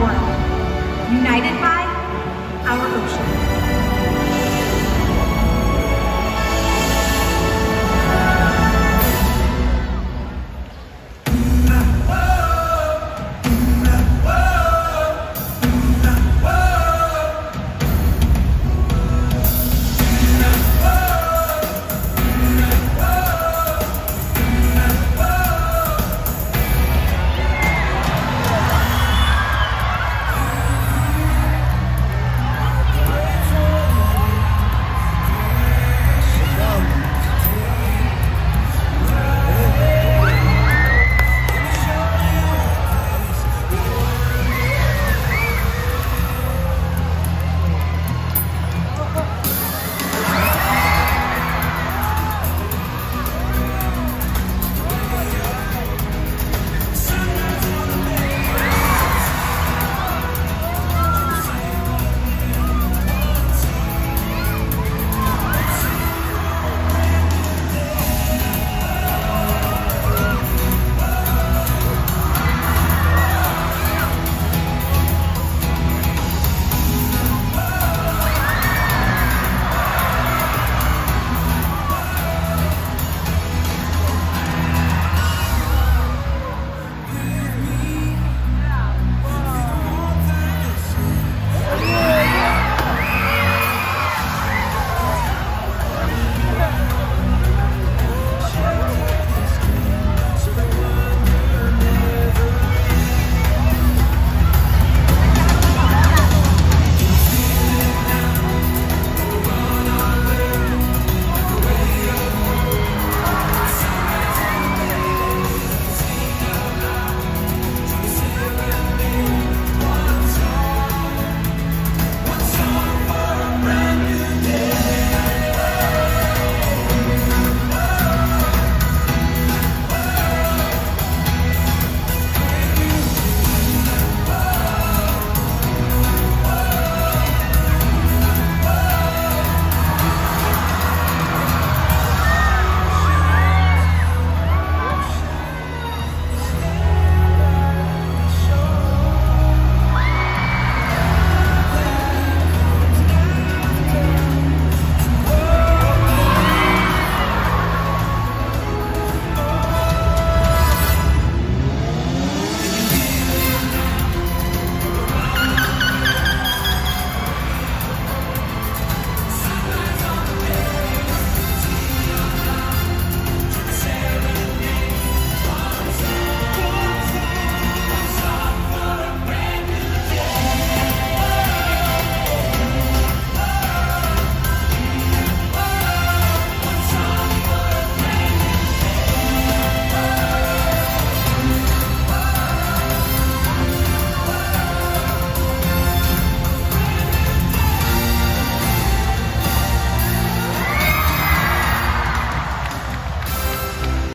world, united by our ocean.